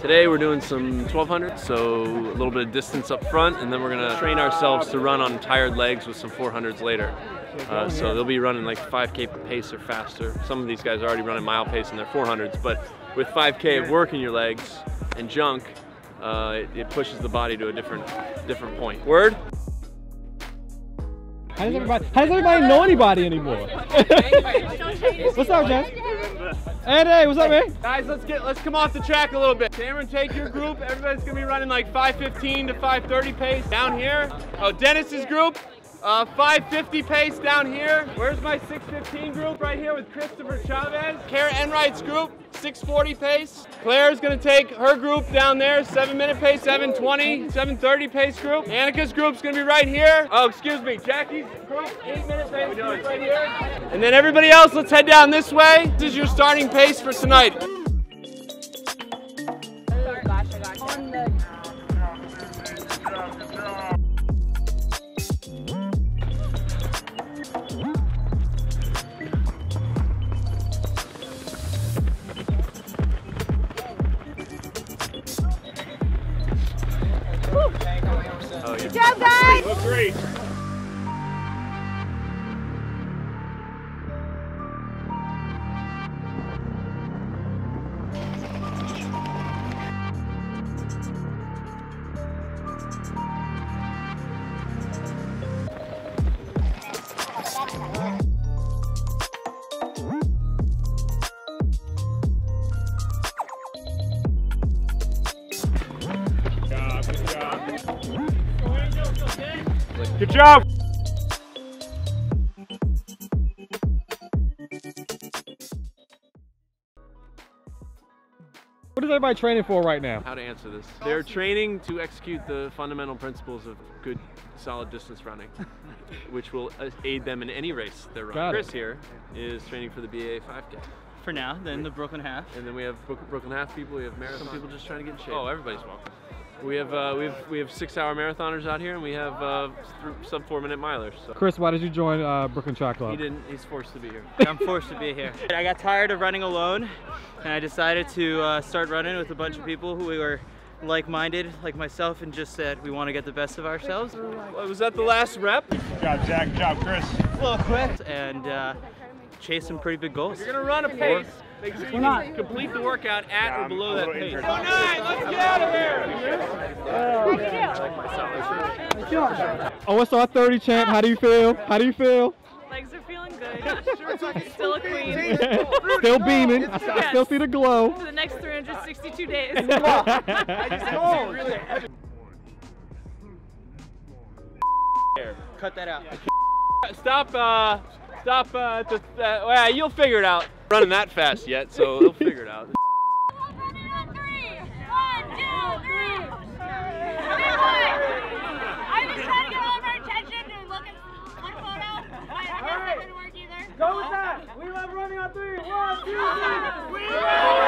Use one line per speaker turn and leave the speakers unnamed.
Today we're doing some 1200, so a little bit of distance up front, and then we're gonna train ourselves to run on tired legs with some 400s later. Uh, so they'll be running like 5K pace or faster. Some of these guys are already running mile pace in their 400s, but with 5K of work in your legs and junk, uh, it, it pushes the body to a different, different point. Word?
How does everybody, how does everybody know anybody anymore? what's up, Jess? hey, what's up, man?
Guys, let's get let's come off the track a little bit. Cameron, take your group. Everybody's gonna be running like 5:15 to 5:30 pace down here. Oh, Dennis's group, uh, 550 pace down here. Where's my 615 group? Right here with Christopher Chavez. Kara Enright's group, 640 pace. Claire's gonna take her group down there, seven minute pace, 720, 730 pace group. Annika's group's gonna be right here. Oh, excuse me, Jackie's group, eight minute pace group right here. And then everybody else, let's head down this way. This is your starting pace for tonight.
Good job, guys!
Look great.
Good job. What is everybody training for right now?
How to answer this? They're training to execute the fundamental principles of good, solid distance running, which will uh, aid them in any race they're running.
Got it.
Chris here is training for the BAA 5K.
For now, then the Brooklyn half.
And then we have Brook- Brooklyn Half people, we have marathon people just trying to get in shape. Oh, everybody's welcome. We have uh, we have we have six hour marathoners out here, and we have uh, th- sub four minute milers. So.
Chris, why did you join uh, Brooklyn Track Club?
He didn't. He's forced to be here.
I'm forced to be here. I got tired of running alone, and I decided to uh, start running with a bunch of people who were like-minded, like myself, and just said we want to get the best of ourselves.
Was that the last rep?
job, Jack. Good job, Chris.
A little quick, and uh, chase some pretty big goals.
You're gonna run a pace. Make sure you can complete the workout at or
I'm
below
a
that
little
pace.
injured.
Go nine. Let's get out of here.
Oh, what's our 30 champ? How do you feel? How do you feel?
Legs are feeling good. Still a queen.
still beaming. I, I still see the glow.
For the next 362 days.
Cut that out.
Stop. Uh, stop. Uh, at the, uh, well, you'll figure it out. Running that fast yet, so they'll figure it out.
Go with that! We on three! One, two, three!